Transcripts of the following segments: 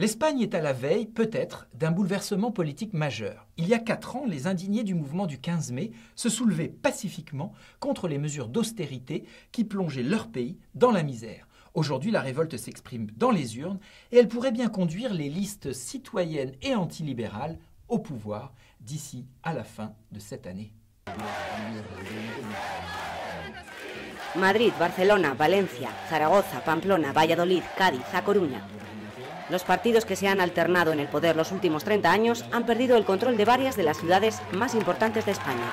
L'Espagne est à la veille, peut-être, d'un bouleversement politique majeur. Il y a quatre ans, les indignés du mouvement du 15 mai se soulevaient pacifiquement contre les mesures d'austérité qui plongeaient leur pays dans la misère. Aujourd'hui, la révolte s'exprime dans les urnes et elle pourrait bien conduire les listes citoyennes et antilibérales au pouvoir d'ici à la fin de cette année. Madrid, Barcelona, Valencia, Zaragoza, Pamplona, Valladolid, Cádiz, A Coruña. Los partidos que se han alternado en el poder los últimos 30 años han perdido el control de varias de las ciudades más importantes de España.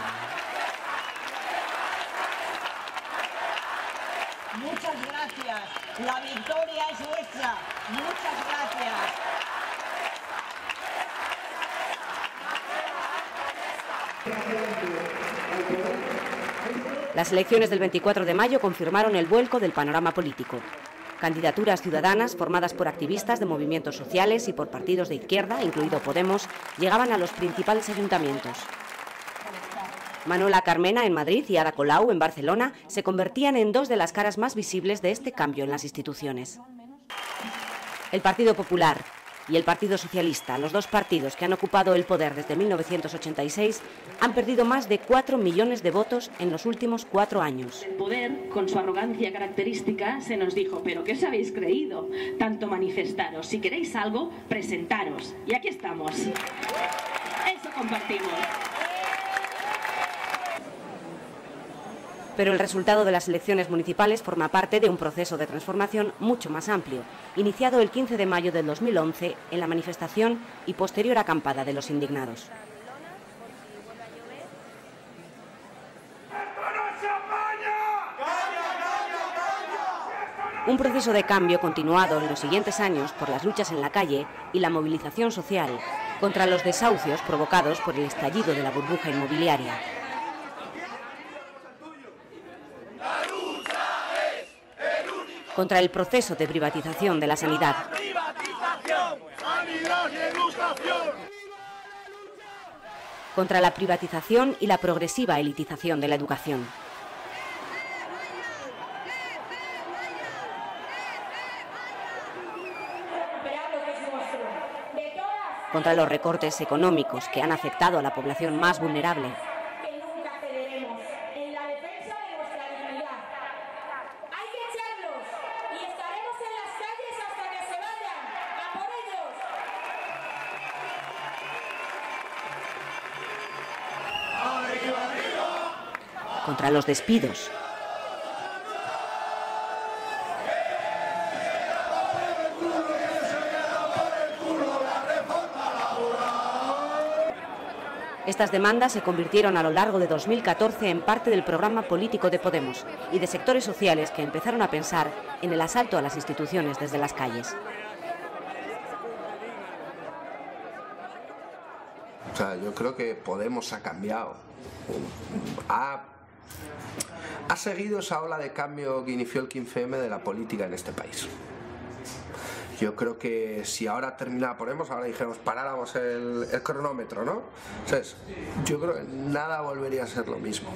Muchas gracias. La victoria es nuestra. Muchas gracias. Las elecciones del 24 de mayo confirmaron el vuelco del panorama político. Candidaturas ciudadanas formadas por activistas de movimientos sociales y por partidos de izquierda, incluido Podemos, llegaban a los principales ayuntamientos. Manuela Carmena en Madrid y Ada Colau en Barcelona se convertían en dos de las caras más visibles de este cambio en las instituciones. El Partido Popular y el Partido Socialista, los dos partidos que han ocupado el poder desde 1986, han perdido más de 4 millones de votos en los últimos cuatro años. El poder, con su arrogancia característica, se nos dijo, pero ¿qué os habéis creído? Tanto manifestaros, si queréis algo, presentaros. Y aquí estamos. Eso compartimos. Pero el resultado de las elecciones municipales forma parte de un proceso de transformación mucho más amplio, iniciado el 15 de mayo del 2011 en la manifestación y posterior acampada de los indignados. Un proceso de cambio continuado en los siguientes años por las luchas en la calle y la movilización social contra los desahucios provocados por el estallido de la burbuja inmobiliaria. Contra el proceso de privatización de la sanidad. Contra la privatización y la progresiva elitización de la educación. Contra los recortes económicos que han afectado a la población más vulnerable contra los despidos. Estas demandas se convirtieron a lo largo de 2014 en parte del programa político de Podemos y de sectores sociales que empezaron a pensar en el asalto a las instituciones desde las calles. O sea, yo creo que Podemos ha cambiado. Ha ha seguido esa ola de cambio que inició el 15M de la política en este país. Yo creo que si ahora terminara Podemos, ahora dijéramos paráramos el, cronómetro, ¿no? Entonces, yo creo que nada volvería a ser lo mismo.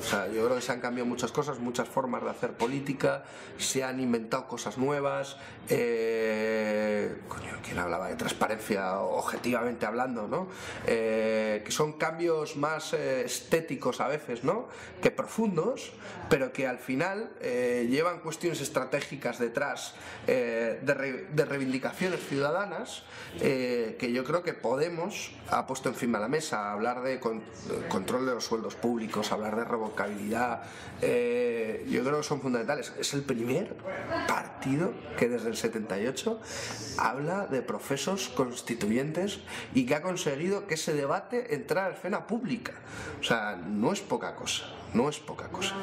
O sea, yo creo que se han cambiado muchas cosas, muchas formas de hacer política, se han inventado cosas nuevas. Eh, coño, ¿quién hablaba de transparencia objetivamente hablando, no? Eh, que son cambios más eh, estéticos a veces, ¿no? Que profundos, pero que al final llevan cuestiones estratégicas detrás de, re- de reivindicaciones ciudadanas eh, que yo creo que Podemos ha puesto encima de la mesa, hablar de, de control de los sueldos públicos, hablar de revocabilidad, eh, yo creo que son fundamentales. Es el primer partido que desde el 78 habla de procesos constituyentes y que ha conseguido que ese debate entrara a la escena pública. O sea, no es poca cosa, no es poca cosa.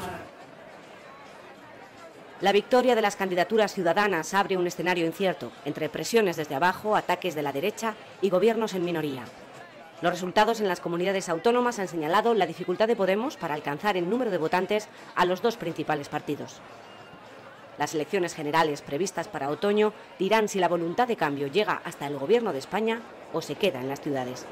La victoria de las candidaturas ciudadanas abre un escenario incierto, entre presiones desde abajo, ataques de la derecha y gobiernos en minoría. Los resultados en las comunidades autónomas han señalado la dificultad de Podemos para alcanzar el número de votantes a los dos principales partidos. Las elecciones generales previstas para otoño dirán si la voluntad de cambio llega hasta el gobierno de España o se queda en las ciudades.